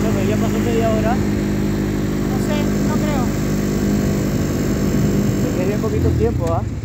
mucho, pero ya pasó media hora. No sé, no creo. Se quería un poquito tiempo, ¿ah? ¿eh?